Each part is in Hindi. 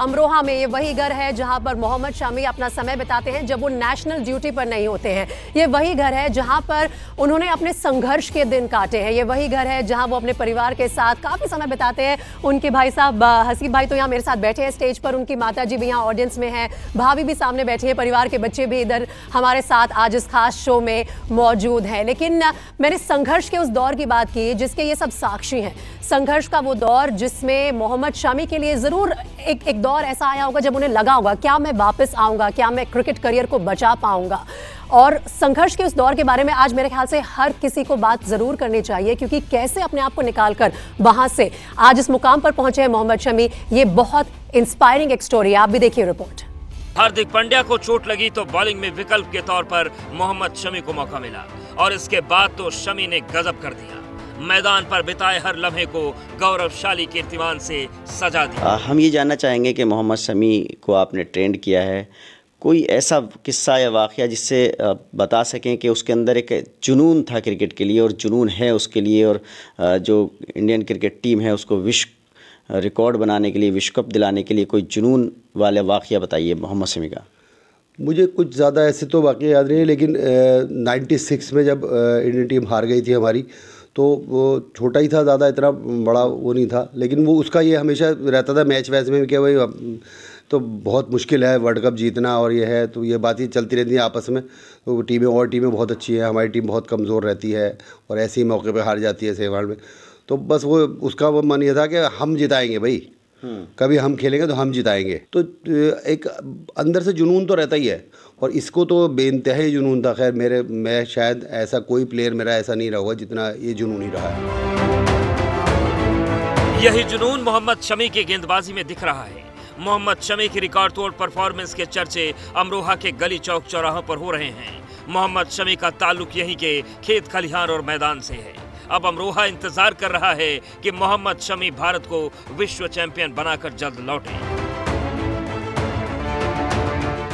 अमरोहा में ये वही घर है जहाँ पर मोहम्मद शामी अपना समय बिताते हैं, जब वो नेशनल ड्यूटी पर नहीं होते हैं। ये वही घर है जहाँ पर उन्होंने अपने संघर्ष के दिन काटे हैं। ये वही घर है जहाँ वो अपने परिवार के साथ काफ़ी समय बिताते हैं। उनके भाई साहब हसीब भाई तो यहाँ मेरे साथ बैठे हैं स्टेज पर। उनकी माता जी भी यहाँ ऑडियंस में है। भाभी भी सामने बैठी है। परिवार के बच्चे भी इधर हमारे साथ आज इस खास शो में मौजूद हैं। लेकिन मैंने संघर्ष के उस दौर की बात की, जिसके ये सब साक्षी हैं। संघर्ष का वो दौर जिसमें मोहम्मद शामी के लिए ज़रूर एक एक दौर ऐसा आया होगा जब उन्हें लगा होगा, क्या मैं वापस आऊँगा, क्या मैं क्रिकेट करियर को बचा पाऊँगा? और संघर्ष के उस दौर के बारे में आज मेरे ख्याल से हर किसी को बात ज़रूर करनी चाहिए, क्योंकि कैसे अपने आप को निकाल कर वहाँ से आज इस मुकाम पर पहुँचे हैं मोहम्मद शमी, ये बहुत इंस्पायरिंग एक स्टोरी आप भी देखिए रिपोर्ट हार्दिक पांड्या को चोट लगी तो बॉलिंग में विकल्प के तौर पर मोहम्मद शमी को मौका मिला, और इसके बाद तो शमी ने गजब कर दिया मैदान पर बिताए हर लम्हे को गौरवशाली कीर्तिमान से सजा दिया हम ये जानना चाहेंगे कि मोहम्मद शमी को आपने ट्रेंड किया है। कोई ऐसा किस्सा या वाक़ जिससे बता सकें कि उसके अंदर एक जुनून था क्रिकेट के लिए और जुनून है उसके लिए और जो इंडियन क्रिकेट टीम है उसको विश्व रिकॉर्ड बनाने के लिए विश्व कप दिलाने के लिए कोई जुनून वाले वाक़ बताइए मोहम्मद शमी का। मुझे कुछ ज़्यादा ऐसे तो वाक़ याद नहीं है लेकिन नाइन्टी सिक्स में जब इंडियन टीम हार गई थी हमारी तो वो छोटा ही था, ज़्यादा इतना बड़ा वो नहीं था, लेकिन वो उसका ये हमेशा रहता था मैच वैच में क्या भाई तो बहुत मुश्किल है वर्ल्ड कप जीतना और ये है तो ये बातें चलती रहती हैं आपस में तो टीमें और टीमें बहुत अच्छी हैं, हमारी टीम बहुत कमज़ोर रहती है और ऐसे ही मौके पर हार जाती है सेवाड़ में तो बस वो उसका वो मन ये था कि हम जिताएँगे भाई। कभी हम खेलेंगे तो हम जिताएँगे। तो एक अंदर से जुनून तो रहता ही है। और इसको तो बेनतहा जुनून था। खैर, मेरे, मैं शायद ऐसा कोई प्लेयर मेरा ऐसा नहीं रहा जितना ये जुनून ही रहा है। यही जुनून मोहम्मद शमी की गेंदबाजी में दिख रहा है। मोहम्मद शमी की रिकॉर्ड तोड़ परफॉर्मेंस के चर्चे अमरोहा के गली चौक चौराहों पर हो रहे हैं। मोहम्मद शमी का ताल्लुक यहीं के खेत खलिहान और मैदान से है। अब अमरोहा इंतज़ार कर रहा है कि मोहम्मद शमी भारत को विश्व चैंपियन बनाकर जल्द लौटे।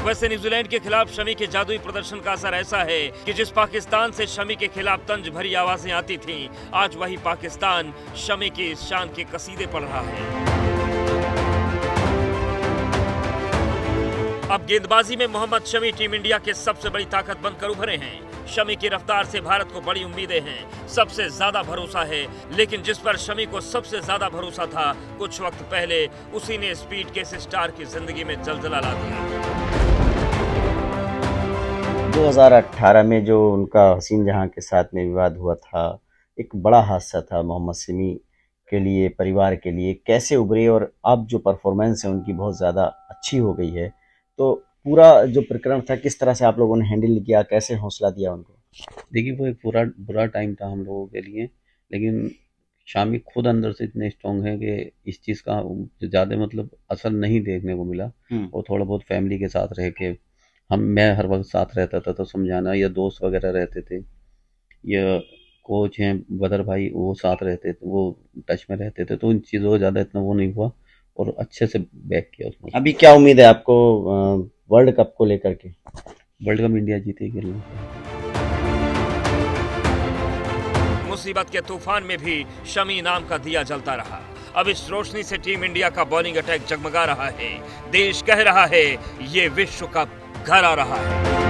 वैसे न्यूजीलैंड के खिलाफ शमी के जादुई प्रदर्शन का असर ऐसा है कि जिस पाकिस्तान से शमी के खिलाफ तंज भरी आवाज़ें आती थीं, आज वही पाकिस्तान शमी की शान के कसीदे पढ़ रहा है। अब गेंदबाजी में मोहम्मद शमी टीम इंडिया के सबसे बड़ी ताकत बनकर उभरे हैं। शमी की रफ्तार से भारत को बड़ी उम्मीदें हैं। सबसे ज़्यादा भरोसा है। लेकिन जिस पर शमी को सबसे ज़्यादा भरोसा था, कुछ वक्त पहले उसी ने स्पीड के स्टार की ज़िंदगी में जलजला ला दिया 2018 में जो उनका हसीन जहाँ के साथ में विवाद हुआ था, एक बड़ा हादसा था मोहम्मद सिमी के लिए, परिवार के लिए। कैसे उभरे और अब जो परफॉर्मेंस है, उनकी बहुत ज़्यादा अच्छी हो गई है। तो पूरा जो प्रकरण था किस तरह से आप लोगों ने हैंडल किया कैसे हौसला दिया उनको? देखिए वो एक पूरा बुरा टाइम था हम लोगों के लिए लेकिन शामी खुद अंदर से इतने स्ट्रॉन्ग है कि इस चीज़ का ज़्यादा मतलब असर नहीं देखने को मिला। हम्म। और थोड़ा बहुत फैमिली के साथ रह के हम मैं हर वक्त साथ रहता था तो समझाना या दोस्त वगैरह रहते थे या कोच हैं बदर भाई वो साथ रहते थे वो टच में रहते थे तो इन चीज़ों का ज़्यादा इतना वो नहीं हुआ। और अच्छे से बैक किया उसमें अभी क्या उम्मीद है आपको वर्ल्ड कप को लेकर के? वर्ल्ड कप इंडिया जीतेगी मुसीबत के तूफ़ान में भी शमी नाम का दिया जलता रहा। अब इस रोशनी से टीम इंडिया का बॉलिंग अटैक जगमगा रहा है। देश कह रहा है ये विश्व कप घर आ रहा है।